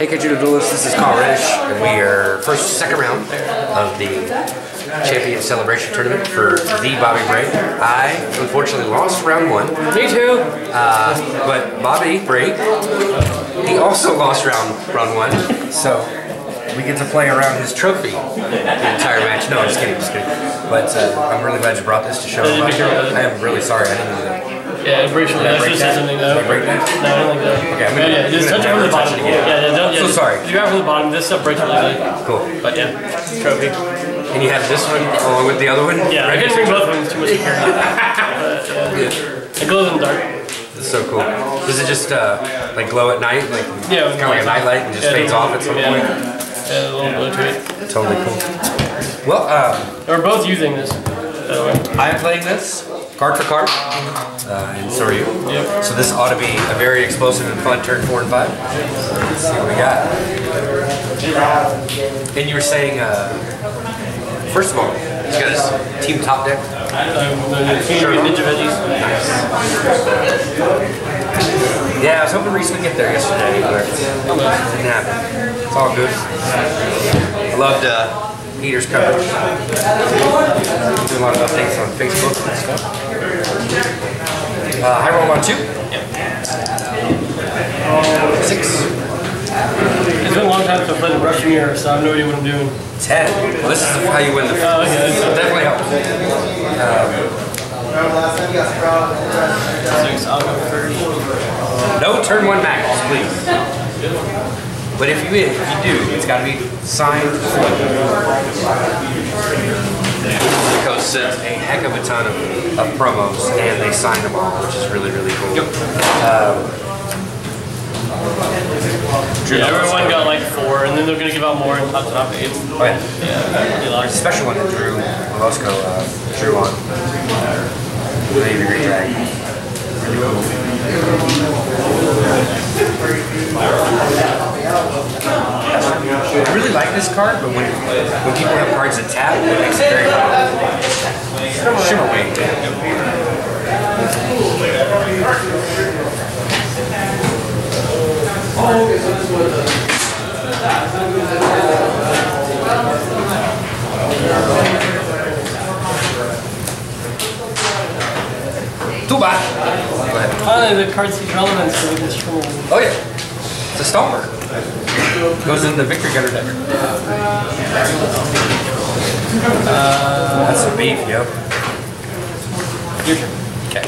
Hey, Kaijudo Duelists, this is Carl Reddish, and we are first, second round of the Champion Celebration Tournament for the Bobby Brake. I, unfortunately, lost round one. Me too. Uh, but Bobby Brake, he also lost round round one, so we get to play around his trophy the entire match. No, I'm just kidding, just kidding. But uh, I'm really glad you brought this to show. I am really sorry. I didn't. Yeah, break shoulder. That's break just that? something though. Break that? No, I don't think that. Okay, I'm yeah, gonna- yeah, just touch it from the bottom. it again. Yeah, yeah, don't, yeah, So just- sorry. You grab from the bottom. This stuff breaks really easily. Cool. But yeah, trophy. And you have this one along with the other one? Yeah, I Right? couldn't bring both of them. Too much to carry. But, yeah. It glows in the dark. It's so cool. Does it just uh, like glow at night? Like Yeah, kind of like a night light and just Yeah, fades off at some yeah. point? Yeah, a little glow to it. Totally cool. Well, um, We're both using this. By the way. I'm playing this card for card, uh, and so are you. Yep. So this ought to be a very explosive and fun turn four and five. Let's see what we got. And you were saying, uh, first of all, he's got his team top deck. The Ninja Veggies. Yeah, I was hoping Reese would get there yesterday, but it didn't happen. It's all good. I loved uh, Peter's coverage. Doing a lot of updates on Facebook and stuff. Uh, high roll on two. Six. It's been a long time since I played the Russian mirror, so I have no idea what I'm doing. Ten. Well, this is how you win the. Oh, okay. Definitely helps. Six. I'll go first. No turn one max, please. But if you if you do, it's got to be signed. Coach sends a heck of a ton of, of promos, and they sign them all, which is really really cool. Yeah, everyone got like four, and then they're gonna give out more on top of it. Oh, yeah. Yeah, really There's a special one that Drew Molosco uh, drew on. Navy Green Dragon. Really cool. I really like this card, but when when people have cards that tap, it makes it very hard. Shimmerwing. Too bad. Go ahead. Finally, the card sees relevance so we can. Oh yeah, it's a stomper. Goes in the Victory Gunner deck. Uh, that's some beef, yo. Your turn. Okay.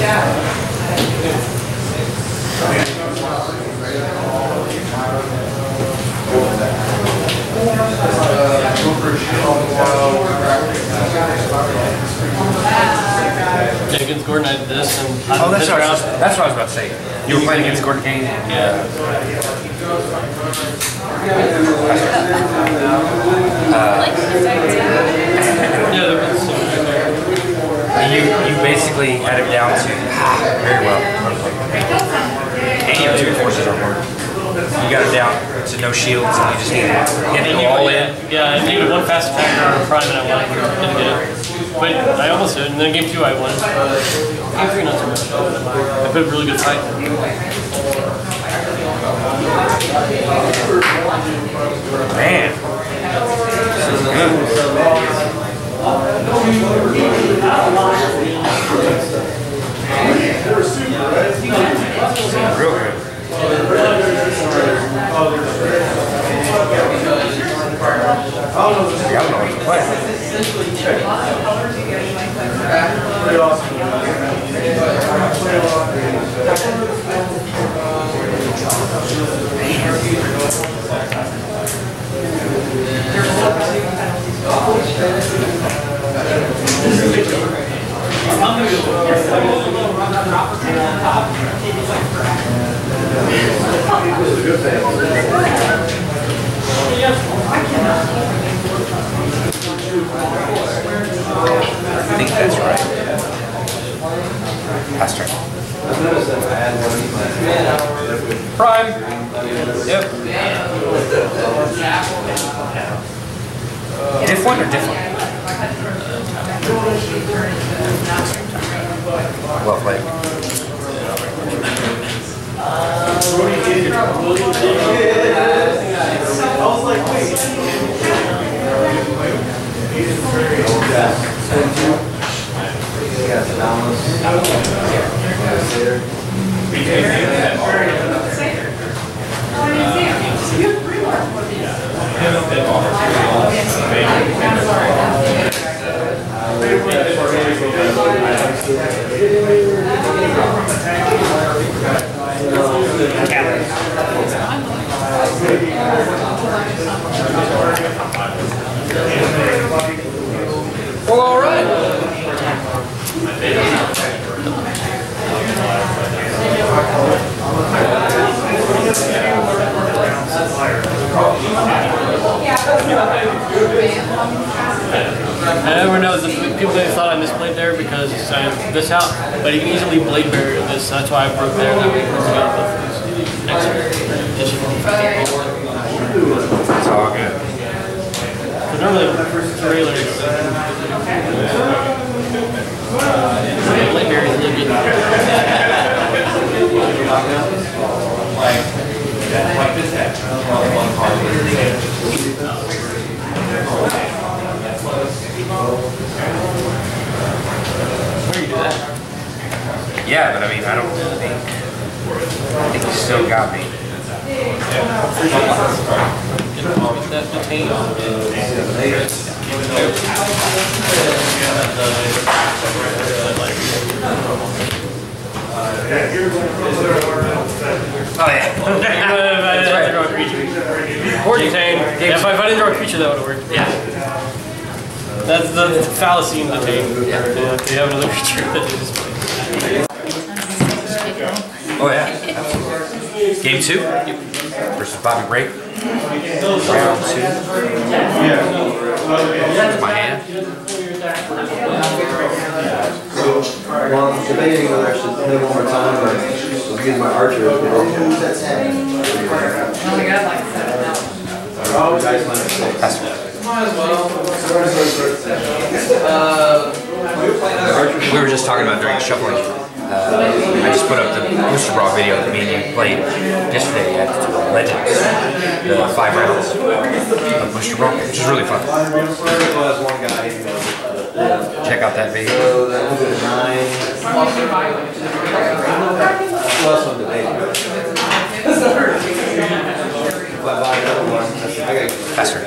Yeah, against Gordon, I did this, and I Oh, that's this what, I was, that's what I was about to say. You were playing against Gordon Kane. Yeah. Yeah, there was some right there. And you, you basically had him down to very well. And your two forces are board. You got him down to no shields, and you just need to get it all in. Yeah, I needed one fast attacker on a prime, and I won. Didn't get it. But I almost did, and then game two I won. Game three, not so much. I put a really good fight. Man. This is good. I think that's right. Pass turn. Prime. Yep. Everyone knows that people they thought I misplayed there because I have this out, but you can easily blade barrier this. That's why I broke there. That way it puts both next additional. It's all good. But normally trailers. Uh, yeah, blade barrier is really good. Where you do that? Yeah, but I mean, I don't think. I think you still got me. Get that detain. Oh yeah. If I didn't draw a creature. Or detain. Yeah, if I if I didn't draw a creature, that would have worked. Yeah. That's the fallacy in the detain. Yeah. If you have another creature that is. Oh yeah. Absolutely. Game two versus Bobby Brake. Round two. My hand. Well, I'm debating whether I should play one more time or just use my archer. Oh, guys, my mistake. That's We were just talking about during shuffling. Uh, I just put up the Booster Brawl video that me and you played yesterday at Legends. The five rounds of Booster Brawl, which is really fun. Check out that video. Faster.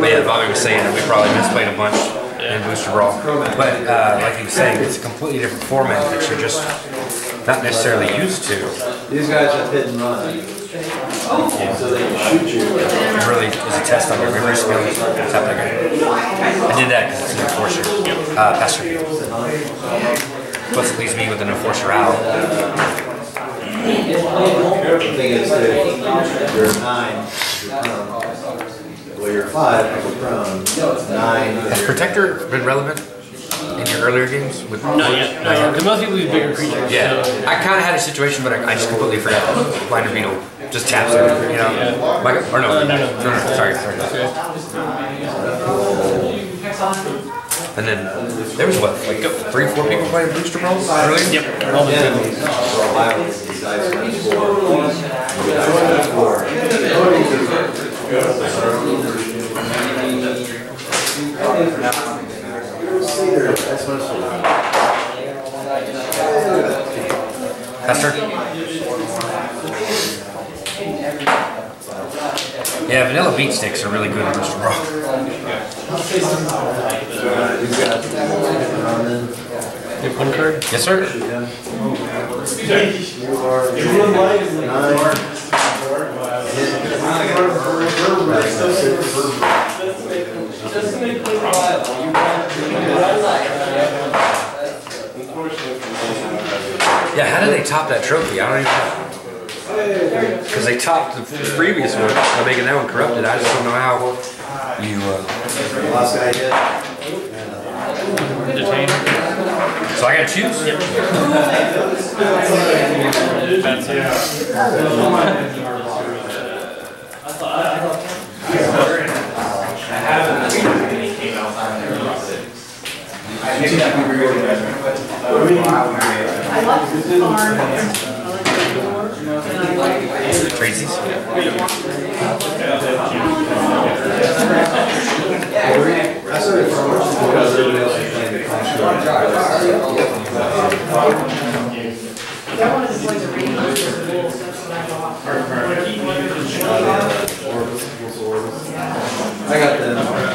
But yeah, Bobby was saying that we probably misplayed a bunch Booster Brawl. But uh, like he was saying, it's a completely different format that you're just not necessarily used to. These guys have hit and run. So they shoot you. It really is a test on your memory skills. Tap that guy. I did that because it's an enforcer. Uh, Pastor. Plus it leaves me with an enforcer out. The thing is that you're nine, you're prone. Well, you're five, you're prone. Nine. Has Protector been relevant in your earlier games? With Not yet. No, because most people use bigger creatures. Yeah, So. I kind of had a situation, but I, I just completely forgot. that Blinder Beetle just taps it, you know? Like, or no, Uh, no, no. no, no, sorry, sorry. And then there was what, like three, four people playing Booster Brawl? Really? Yep. Yeah, good. these are violent, these guys can score. Score. That's what? Yeah, vanilla beat sticks are really good in Booster Brawl. These guys, and then Yep, one card. Yes, sir? you are nine. Yeah, how did they top that trophy? I don't even know. Because they topped the previous one by making that one corrupted. I just don't know how you. Uh, Last guy hit. detain. So I gotta choose? Yep. That's it. Crazies. I started farmers because everybody else was playing the I wanted to play the Rangers the Bulls, that's what I thought. I got them.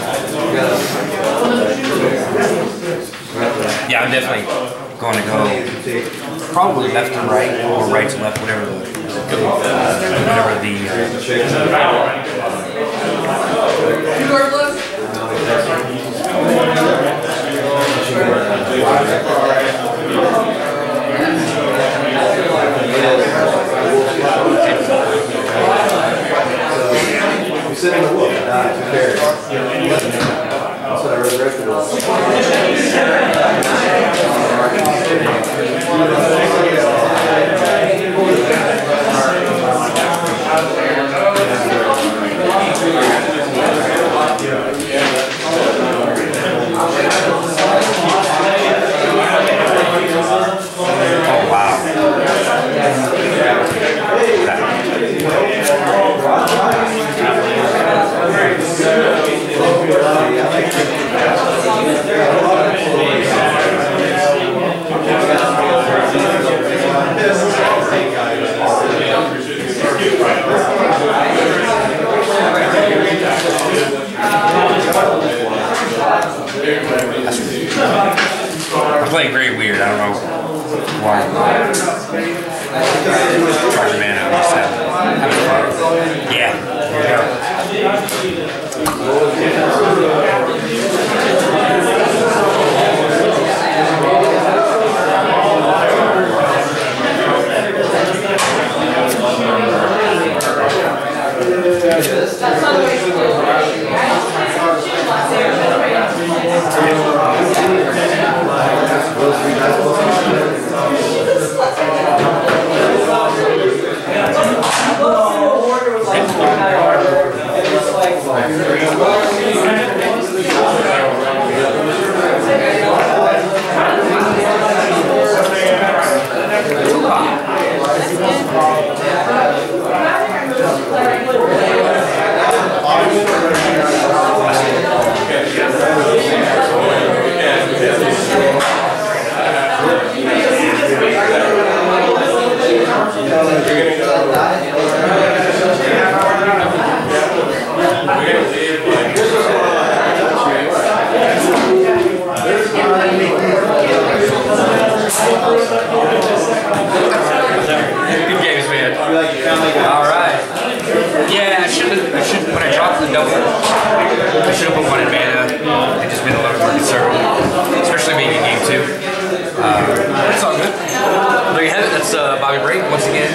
I'm definitely going to go probably left to right or right to left, whatever the whatever the uh, Once again.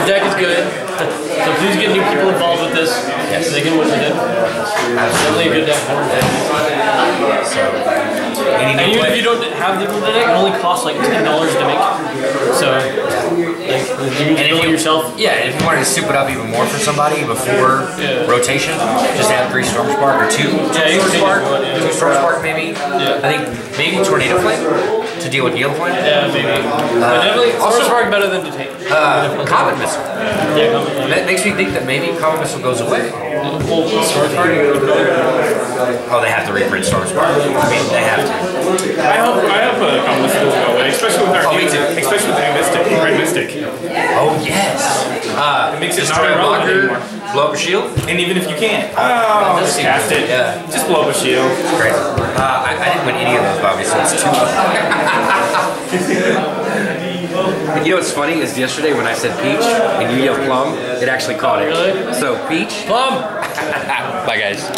The deck is good. So please get new people involved with this. Yes. So they can win with it. Definitely a good deck. And even if you don't have the the deck, it only costs like ten dollars to make. So like you can build it yourself. Yeah, and if you wanted to soup it up even more for somebody before Yeah. rotation, just add three Storm Spark or two Yeah, Storm Spark, one, yeah. two Storm Spark maybe. Yeah. I think maybe Tornado Flame to deal with Gale Flame. Yeah, maybe. but definitely, also- also spark better than detain. Uh, Comet Missile. Yeah, come. That makes me think that maybe Comet Missile goes away. Well, Storm Spark. Oh, they have to reprint Storm Spark. I mean, they have to. I hope I hope uh, Comet will go away, especially with our Oh, me too. especially with the new Mystic, Red Mystic. Oh yes. Uh, It makes it not try to block irrelevant her, anymore. blow up a shield. And even if you can't, oh, just cast it. yeah. Just blow up a shield. Great. Uh, I, I didn't win any of those, Bobby, so it's two. you know what's funny is yesterday when I said peach and you yelled plum, it actually caught it. Really? So peach. Plum. Bye guys.